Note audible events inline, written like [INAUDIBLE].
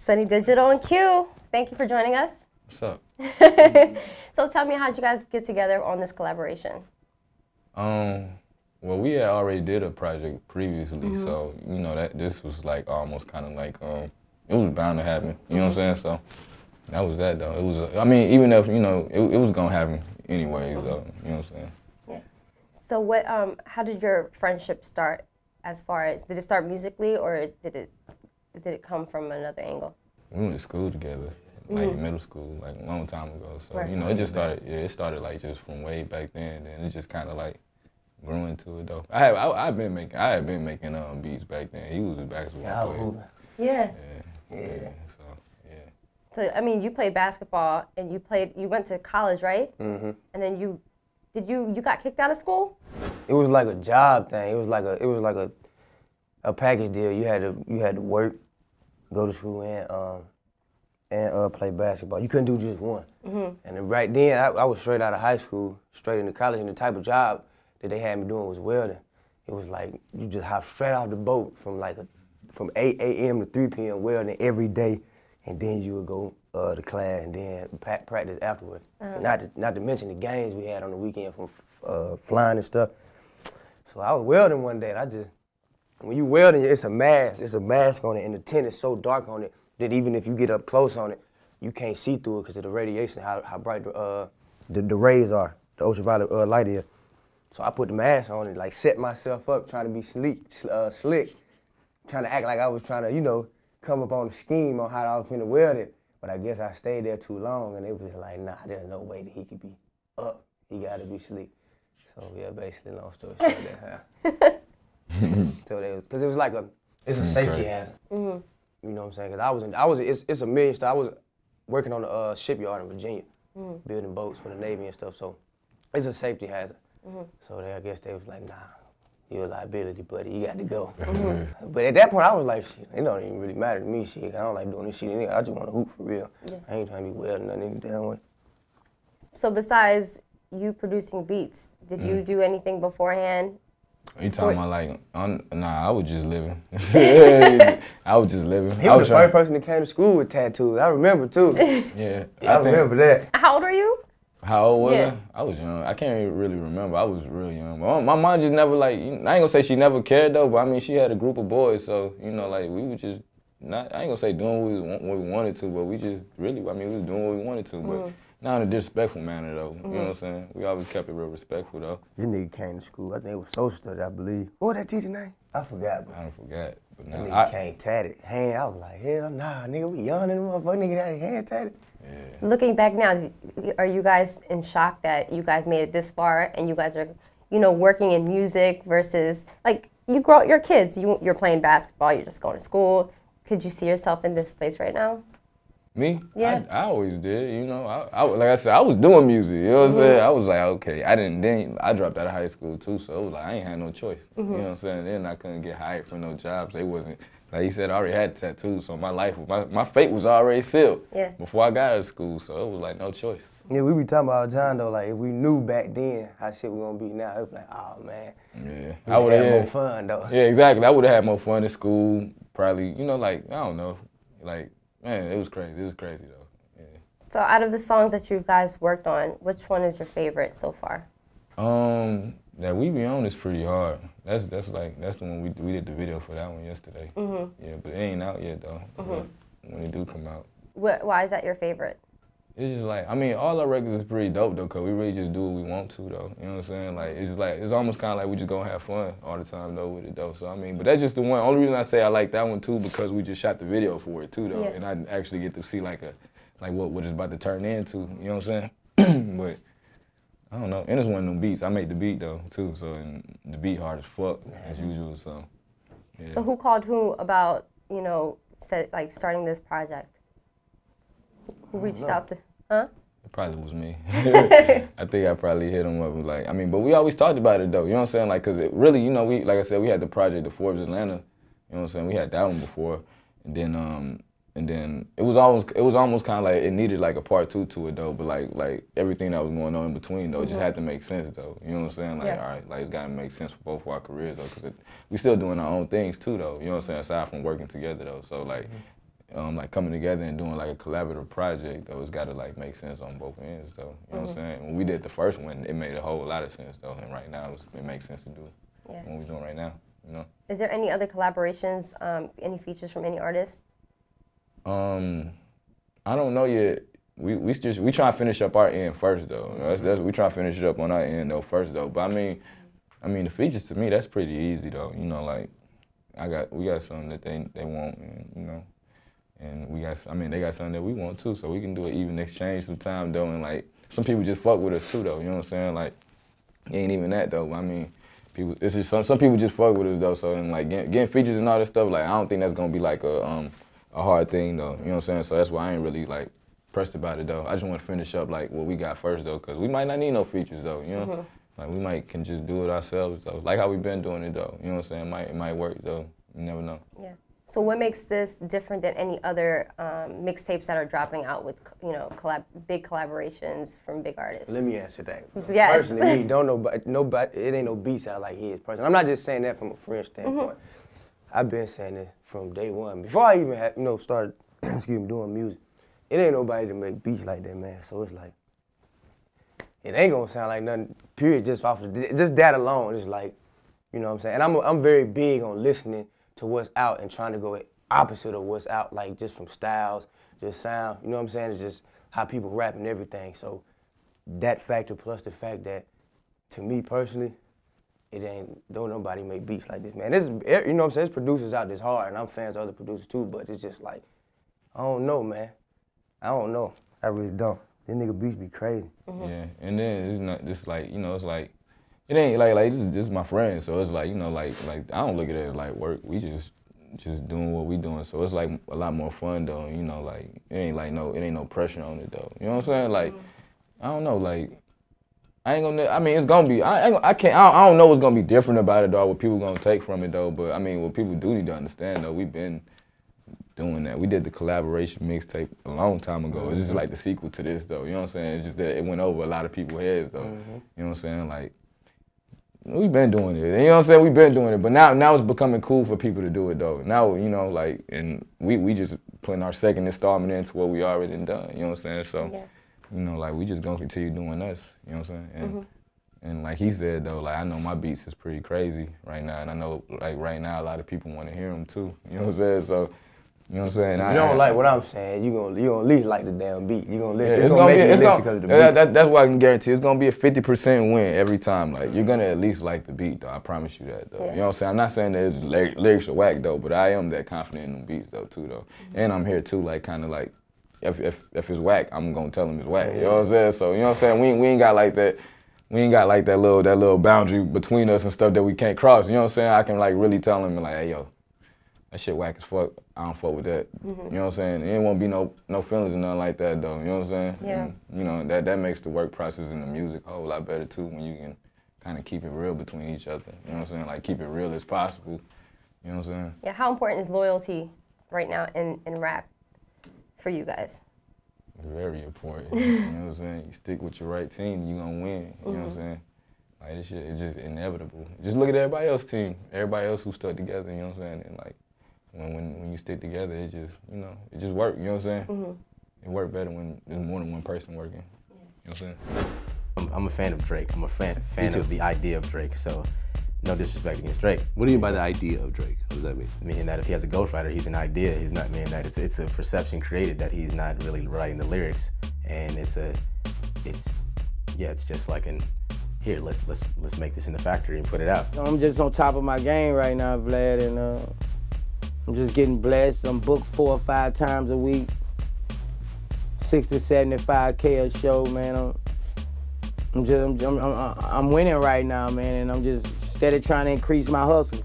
Sonny Digital and Que, thank you for joining us. What's up? [LAUGHS] so tell me, how'd you guys get together on this collaboration? Um, well, we had already did a project previously, mm-hmm. so you know that this was like almost kind of like um, it was bound to happen. You know what I'm saying? So that was that though. It was. A, I mean, even if you know, it, it was gonna happen anyways. Though. You know what I'm saying? Yeah. So what? Um, how did your friendship start? As far as did it start musically or did it did it come from another angle? We went to school together, like mm-hmm. middle school, like a long time ago. So right. you know, it just started. Yeah, it started like just from way back then. Then it just kind of like grew into it though. I have I, have been making I had been making um, beats back then. He was a basketball player. Yeah. Yeah. yeah. So yeah. So I mean, you played basketball and you played. You went to college, right? Mm-hmm. And then you did you you got kicked out of school? It was like a job thing. It was like a it was like a a package deal. You had to you had to work, go to school, and um, and uh, play basketball. You couldn't do just one. Mm-hmm. And right then, I, I, was straight out of high school, straight into college, and the type of job that they had me doing was welding. It was like you just hop straight off the boat from like a, from 8 a.m. to 3 p.m. welding every day, and then you would go uh, to class and then practice afterward. Uh-huh. Not to, not to mention the games we had on the weekend from uh, flying and stuff. So I was welding one day, and I just when you welding, it's a mask. It's a mask on it, and the tint is so dark on it that even if you get up close on it, you can't see through it because of the radiation, how, how bright the, uh, the, the rays are, the ultraviolet uh, light is. So I put the mask on and like set myself up, trying to be sleek, uh, slick, trying to act like I was trying to, you know, come up on the scheme on how I was going to weld it. But I guess I stayed there too long, and it was like, nah, there's no way that he could be up. He got to be sleek. So yeah, basically, long story short, that. [LAUGHS] [LAUGHS] so they because it was like a, it's a mm, safety hazard. Mm-hmm. You know what I'm saying? Because I was, in, I was, it's, it's a million stuff. I was working on a uh, shipyard in Virginia, mm-hmm. building boats for the Navy and stuff. So it's a safety hazard. Mm-hmm. So they, I guess they was like, nah, you're a liability, buddy. You got to go. Mm-hmm. [LAUGHS] But at that point, I was like, shit, it don't even really matter to me. Shit, I don't like doing this shit. I just want to hoop for real. Yeah. I ain't trying to be welding nothing any damn way. So besides you producing beats, did you mm. do anything beforehand? Are you talking about like, on, nah, I was just living. [LAUGHS] I was just living. He was, was the first person that came to school with tattoos. I remember too. [LAUGHS] yeah. I, I remember that. How old are you? How old was yeah. I? I was young. I can't really remember. I was real young. My, my mom just never like. I ain't gonna say she never cared though, but I mean she had a group of boys, so you know, like we were just not. I ain't gonna say doing what we, what we wanted to, but we just really. I mean, we was doing what we wanted to, but. Mm. Not in a disrespectful manner though. Mm-hmm. You know what I'm mm-hmm. saying? We always kept it real respectful though. This nigga came to school. I think it was social studies, I believe. What was that teacher name? I forgot. But I don't forget. But now nigga I, came tatted. Hand, I was like, hell nah, nigga, we young and motherfucker nigga got his hand tatted. Yeah. Looking back now, are you guys in shock that you guys made it this far and you guys are, you know, working in music versus like you grow your kids, you you're playing basketball, you're just going to school. Could you see yourself in this place right now? Me? Yeah. I, I, always did, you know. I, I, like I said, I was doing music, you know what I'm mm-hmm. saying? I was like, okay, I didn't, then I dropped out of high school too, so it was like, I ain't had no choice. Mm-hmm. You know what I'm saying? Then I couldn't get hired for no jobs. They wasn't, like you said, I already had tattoos, so my life, my, my fate was already sealed yeah. before I got out of school, so it was like no choice. Yeah, we be talking about John though, like if we knew back then how shit we gonna be now, it was like, oh man. Yeah. I would have had more fun though. Yeah, exactly. I would have had more fun in school, probably, you know, like, I don't know. Like, man, it was crazy. It was crazy though. Yeah. So out of the songs that you guys worked on, which one is your favorite so far? Um, that we be on is pretty hard. That's that's like that's the one we we did the video for that one yesterday. Mm-hmm. Yeah, but it ain't out yet though. Mm-hmm. When it do come out. What, why is that your favorite? It's just like I mean, all our records is pretty dope though, cause we really just do what we want to though. You know what I'm saying? Like it's just like it's almost kind of like we just gonna have fun all the time though with it though. So I mean, but that's just the one. Only reason I say I like that one too because we just shot the video for it too though, yeah. and I actually get to see like a like what what it's about to turn into. You know what I'm saying? [CLEARS THROAT] but I don't know. And it's one of them beats. I made the beat though too, so and the beat hard as fuck as usual. So. Yeah. So who called who about you know said like starting this project? Who reached out to? Huh? It probably was me. [LAUGHS] I think I probably hit him up like I mean, but we always talked about it though. You know what I'm saying? Like, cause it really, you know, we like I said, we had the project, the Forbes Atlanta. You know what I'm saying? We had that one before, and then um, and then it was almost it was almost kind of like it needed like a part two to it though, but like like everything that was going on in between though mm-hmm. just had to make sense though. You know what I'm saying? Like yeah. all right, like it's got to make sense for both of our careers though, because we still doing our own things too though. You know what I'm saying? Aside from working together though, so like. Mm-hmm. Um, like coming together and doing like a collaborative project, though, it's got to like make sense on both ends, though. You know what I'm saying? When we did the first one, it made a whole lot of sense, though. And right now, it, was, it makes sense to do Yeah. what we're doing right now. You know. Is there any other collaborations, um, any features from any artists? Um, I don't know yet. We we just we try to finish up our end first though. That's that's we try to finish it up on our end though first though. But I mean, I mean the features to me that's pretty easy though. You know like I got we got something that they they want and you know, and we got I mean they got something that we want too. So we can do an even exchange sometime though. And like some people just fuck with us too though. You know what I'm saying? Like it ain't even that though. I mean. People, it's just some some people just fuck with us though. So and like getting, getting features and all this stuff, like I don't think that's gonna be like a um a hard thing though. You know what I'm saying? So that's why I ain't really like pressed about it though. I just want to finish up like what we got first though, cause we might not need no features though. You know, like we might can just do it ourselves though, like how we been doing it though. You know what I'm saying? It might it might work though. You never know. Yeah. So what makes this different than any other um, mixtapes that are dropping out with you know collab- big collaborations from big artists? Let me answer that. Yes. Personally, me, don't nobody, nobody, it ain't no beats out like his. Personally, I'm not just saying that from a friend standpoint. I've been saying this from day one. Before I even had, you know, started, [CLEARS THROAT] excuse me, doing music, it ain't nobody to make beats like that, man. So it's like, it ain't gonna sound like nothing. Period. Just off of just that alone, it's like, you know what I'm saying. And I'm I'm very big on listening to what's out and trying to go opposite of what's out, like just from styles, just sound. You know what I'm saying? It's just how people rap and everything. So that factor plus the fact that, to me personally, it ain't don't nobody make beats like this, man. This you know what I'm saying. There's producers out this hard, and I'm fans of other producers too. But it's just like, I don't know, man. I don't know. I really don't. This nigga beats be crazy. Yeah, and then it's not just like you know it's like it ain't like like this is just my friend, so it's like you know like like I don't look at it as like work. We just just doing what we doing, so it's like a lot more fun though. You know like it ain't like no it ain't no pressure on it though. You know what I'm saying? Like I don't know like. I ain't gonna. I mean, it's gonna be. I I can't. I don't, I don't know what's gonna be different about it, though. What people gonna take from it, though. But I mean, what people do need to understand, though, we've been doing that. We did the collaboration mixtape a long time ago. It's just like the sequel to this, though. You know what I'm saying? It's just that it went over a lot of people's heads, though. Mm-hmm. You know what I'm saying? Like, we've been doing it. You know what I'm saying? We've been doing it, but now now it's becoming cool for people to do it, though. Now you know, like, and we we just putting our second installment into what we already done. You know what I'm saying? So, Yeah. you know, like we just gonna continue doing us. You know what I'm saying? And, mm-hmm. and like he said though, like I know my beats is pretty crazy right now, and I know like right now a lot of people want to hear them too. You know what I'm saying? So, you know what I'm saying? I- you don't like what I'm saying, you gonna you gonna at least like the damn beat. You gonna yeah, listen. it's, it's, gonna, gonna, be, make you it's gonna, because of the that, beat. that- that's what I can guarantee. It's gonna be a 50% win every time. Like you're gonna at least like the beat though. I promise you that though. Yeah. You know what I'm saying? I'm not saying that his lyrics are whack though, but I am that confident in them beats though too though. Mm-hmm. And I'm here too, like kind of like if, if if it's whack, I'm gonna tell him it's whack. You know what I'm saying? So you know what I'm saying? We we ain't got like that. We ain't got like that little that little boundary between us and stuff that we can't cross. You know what I'm saying? I can like really tell him like, hey yo, that shit whack as fuck. I don't fuck with that. Mm-hmm. You know what I'm saying? It won't be no no feelings or nothing like that though. You know what I'm saying? Yeah. And, you know that that makes the work process in the music a whole lot better too when you can kind of keep it real between each other. You know what I'm saying? Like keep it real as possible. You know what I'm saying? Yeah. How important is loyalty right now in, in rap for you guys? Very important. [LAUGHS] you know what I'm saying? You stick with your right team, you gonna win. You know what I'm mm-hmm. saying? Like this shit is just inevitable. Just look at everybody else's team. Everybody else who stuck together, you know what I'm saying? And like when when, when you stick together, it just you know, it just work, you know what I'm saying? It work better when there's more than one person working. You know what I'm saying? I'm, I'm a fan of Drake. I'm a fan fan of the idea of Drake. So, no disrespect against Drake. What do you mean by the idea of Drake? What does that mean? Meaning that if he has a ghostwriter, he's an idea. He's not meaning that it's it's a perception created that he's not really writing the lyrics, and it's a it's yeah, it's just like an here let's let's let's make this in the factory and put it out. I'm just on top of my game right now, Vlad, and uh, I'm just getting blessed. I'm booked four or five times a week, 60, 75k a show, man. I'm, I'm just, I'm, I'm, I'm winning right now, man, and I'm just steady trying to increase my hustle.